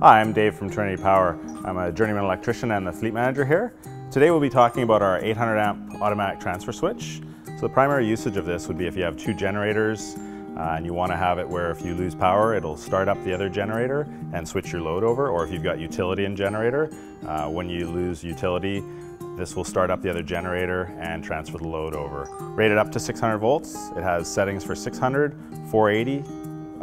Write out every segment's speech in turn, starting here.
Hi, I'm Dave from Trinity Power. I'm a journeyman electrician and the fleet manager here. Today we'll be talking about our 800 amp automatic transfer switch. So the primary usage of this would be if you have two generators uh, and you want to have it where if you lose power it'll start up the other generator and switch your load over or if you've got utility and generator, uh, when you lose utility this will start up the other generator and transfer the load over. Rated up to 600 volts, it has settings for 600, 480,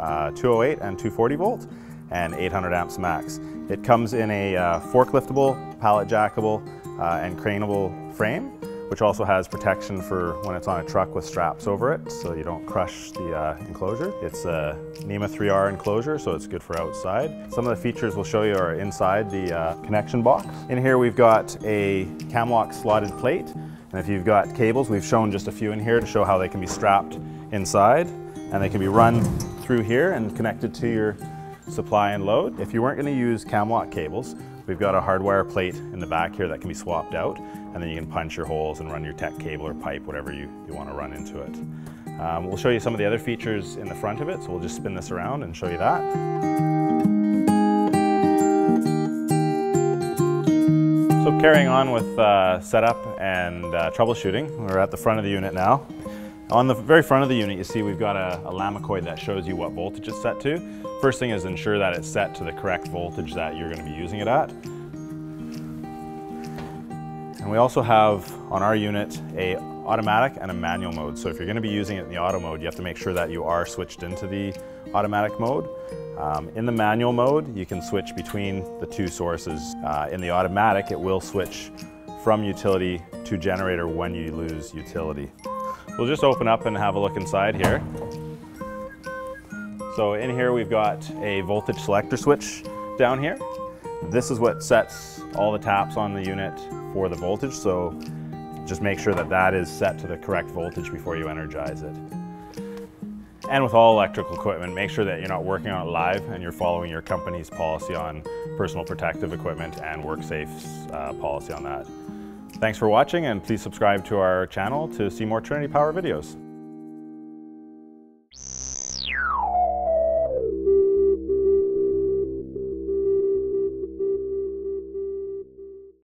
uh, 208 and 240 volt and 800 amps max. It comes in a uh, forkliftable, pallet jackable, uh, and craneable frame, which also has protection for when it's on a truck with straps over it, so you don't crush the uh, enclosure. It's a NEMA 3R enclosure, so it's good for outside. Some of the features we'll show you are inside the uh, connection box. In here we've got a Camlock slotted plate, and if you've got cables, we've shown just a few in here to show how they can be strapped inside, and they can be run through here and connected to your supply and load. If you weren't going to use Camlock cables, we've got a hardwire plate in the back here that can be swapped out and then you can punch your holes and run your TECK cable or pipe, whatever you, you want to run into it. Um, we'll show you some of the other features in the front of it, so we'll just spin this around and show you that. So carrying on with uh, setup and uh, troubleshooting, we're at the front of the unit now. On the very front of the unit, you see we've got a, a Lamacoid that shows you what voltage it's set to. First thing is ensure that it's set to the correct voltage that you're going to be using it at. And we also have on our unit a automatic and a manual mode. So if you're going to be using it in the auto mode, you have to make sure that you are switched into the automatic mode. Um, in the manual mode, you can switch between the two sources. Uh, in the automatic, it will switch from utility to generator when you lose utility. We'll just open up and have a look inside here. So in here we've got a voltage selector switch down here. This is what sets all the taps on the unit for the voltage, so just make sure that that is set to the correct voltage before you energize it. And with all electrical equipment, make sure that you're not working on it live and you're following your company's policy on personal protective equipment and WorkSafe's uh, policy on that. Thanks for watching and please subscribe to our channel to see more Trinity Power videos.